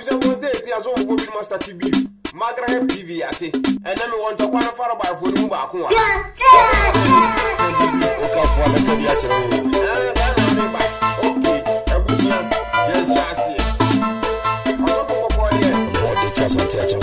abusua wɔn tɛ ti aso bi master tv magra tv ase ɛnɛ mi wɔn ntɔkwa no fara baafo ne mu baako wa. o ka fɔ adaka bi akyerɛ wo. ɛɛ sɛ na mi ba ok abusua yɛn hyɛ aseɛ ɔsɔ kɔkɔ kɔɔ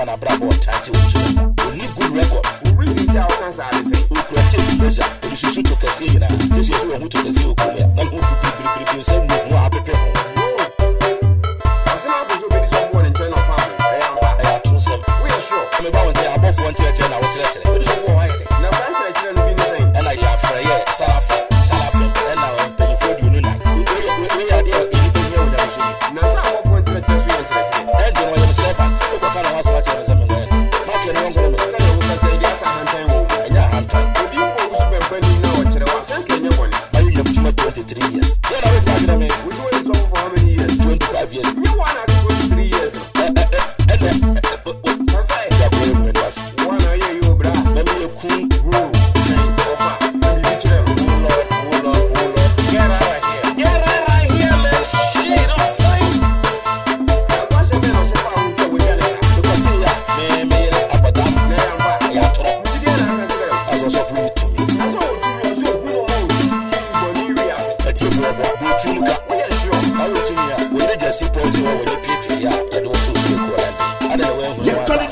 one abrabọ ọ̀chàjì òjò òní good record. oríṣi tí a ọ̀kan sáré sẹ́yìn. okùn ẹtí òkú mẹ́sà olùṣoṣo tó kẹsí yìí náà jésù tó kẹsí morning.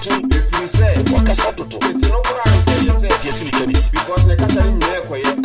tutu efiri sɛ wakasa tutu tete no kora I'm deɛ tuli to bi because ne kasa ne nyinaa ɛkɔyɛ